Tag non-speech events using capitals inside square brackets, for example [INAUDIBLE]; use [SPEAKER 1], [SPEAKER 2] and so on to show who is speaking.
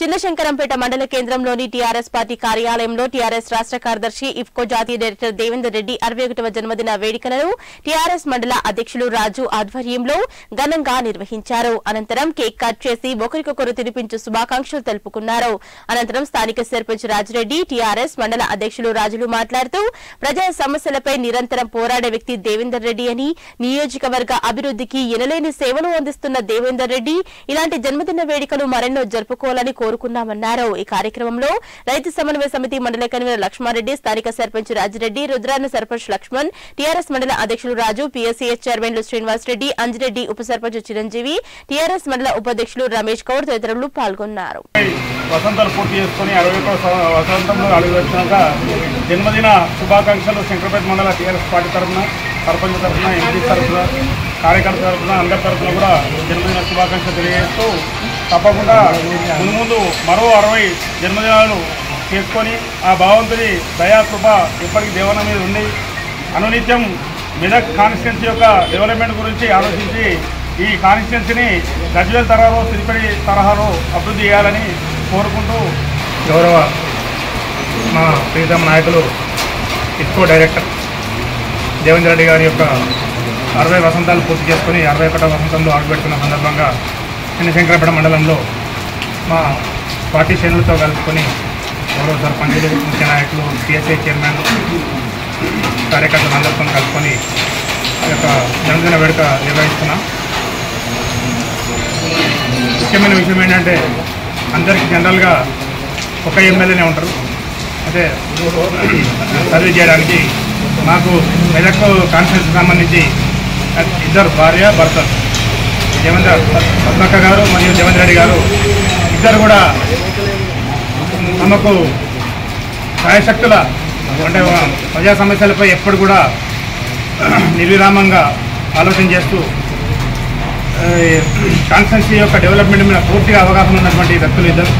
[SPEAKER 1] చిన్నశంకరంపేట మండల కేంద్రంలోని TRS party కార్యాలయంలో టీఆర్ఎస్ రాష్ట్ర కార్యదర్శి ఇఫ్కో జాతీయ డైరెక్టర్ దేవేందర్ రెడ్డి అరవై ఒకటవ జన్మదిన వేడుకలను టీఆర్ఎస్ మండల అధ్యక్షులు రాజు ఆధ్వర్యంలో ఘనంగా నిర్వహించారు. అనంతరం కేక్ కట్ చేసి ఒకరికొకరు తినిపించు శుభాకాంక్షలు తెలుపుకున్నారు. అనంతరం స్థానిక సర్పంచ్ రాజురెడ్డి టీఆర్ఎస్ మండల అధ్యక్షులు రాజులు మాట్లాడుతూ ప్రజా సమస్యలపై నిరంతరం పోరాడే వ్యక్తి దేవేందర్ రెడ్డి అని నియోజకవర్గ అభివృద్ధికి ఎనలేని సేవలు అందిస్తున్న దేవేందర్ రెడ్డి ఇలాంటి జన్మదిన వేడుకలు మరెన్నో జరుపుకోవాలని కోరుకున్నామన్నారు ఈ కార్యక్రమంలో రైతు సమన్వయ సమితి మండల కన్వీనర్ లక్ష్మారెడ్డి స్థానిక సర్పంచ్ రాజిరెడ్డి రుద్రాన్న సర్పంచ్ లక్ష్మణ్ టీఆర్ఎస్ మండల అధ్యక్షులు రాజు పీఎస్సీఎస్ చైర్మన్లు శ్రీనివాసరెడ్డి అంజిరెడ్డి ఉప సర్పంచ్ చిరంజీవి టీఆర్ఎస్ మండల ఉపాధ్యక్షులు రమేష్ కౌర్ తదితరులు పాల్గొన్నారు.
[SPEAKER 2] వసంతాలు పూర్తి చేసుకొని అరవై వసంతంలో అడుగుపెట్టినాక జన్మదిన శుభాకాంక్షలు శంకరపేట మండల టీఆర్ఎస్ పార్టీ తరఫున సర్పంచ్ తరఫున ఎంపీ తరఫున కార్యకర్త తరఫున అందరి తరఫున కూడా జన్మదిన శుభాకాంక్షలు తెలియజేస్తూ తప్పకుండా ముందు ముందు మరో అరవై జన్మదినాలు చేసుకొని ఆ భగవంతుని దయాకృప ఎప్పటికీ దేవన మీద ఉండి అనునిత్యం మెదక్ కాన్స్టిట్యున్సీ యొక్క డెవలప్మెంట్ గురించి ఆలోచించి ఈ కాన్స్టిట్యున్సీని గజ్వేల్ తరహాలో తిరుపతి తరహాలో అభివృద్ధి చేయాలని కోరుకుంటూ
[SPEAKER 3] గౌరవ మా ప్రీతమ నాయకులు ఇస్కో డైరెక్టర్ దేవేంద్ర రెడ్డి గారి యొక్క అరవై వసంతాలు పూర్తి చేసుకుని అరవై ఒకటో వసంతంలో అడుగుపెడుతున్న సందర్భంగా చిన్నశంకరపేట మండలంలో మా పార్టీ శ్రేణులతో కలుపుకొని గౌరవ సర్పంచులు ముఖ్య నాయకులు సిఎస్ఐ చైర్మన్ కార్యకర్తలు అందరితో కలుపుకొని యొక్క జన్మదిన వేడుక నిర్వహిస్తున్నాం. ముఖ్యమైన విషయం ఏంటంటే అందరికీ జనరల్గా ఒక ఎమ్మెల్యేనే ఉంటారు. అదే సర్వీస్ చేయడానికి మాకు మెదక్ కాన్ఫరెన్స్ సంబంధించి ఇద్దరు భార్య భర్తలు. దేవేంద్ర పద్మక్క గారు మరియు దేవేంద్ర రెడ్డి గారు. ఇద్దరు కూడా తమకు సాయశక్తుల అంటే ప్రజా సమస్యలపై ఎప్పుడు కూడా [CLEARS THROAT] నిర్విరామంగా ఆలోచన చేస్తూ కాన్స్టెన్సీ యొక్క డెవలప్మెంట్ మీద పూర్తిగా అవగాహన ఉన్నటువంటి వ్యక్తులు ఇద్దరు.